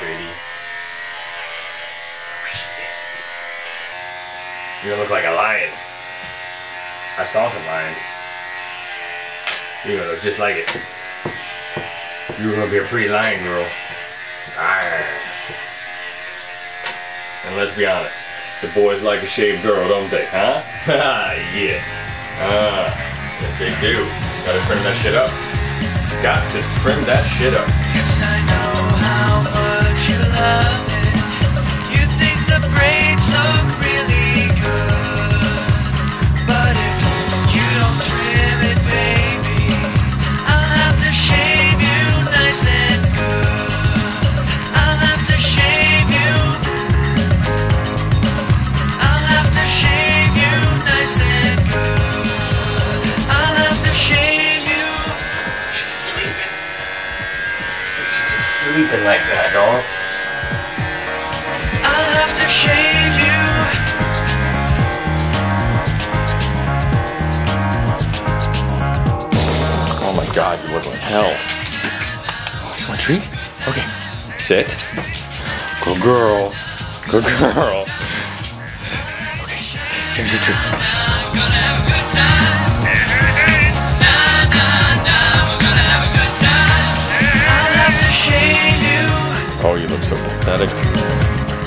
pretty. You're gonna look like a lion. I saw some lions. You're gonna look just like it. You're gonna be a pretty lion girl. Arr. And let's be honest, the boys like a shaved girl, don't they, huh? yeah. Ah, yes they do. Gotta trim that shit up. Got to trim that shit up. Yes, I know sleeping like that, dog. I'll have to shave you. Oh my god, you look like hell. You want a treat? Okay. Sit. Good girl. Good girl. Okay. Here's a treat. Oh, you look so pathetic.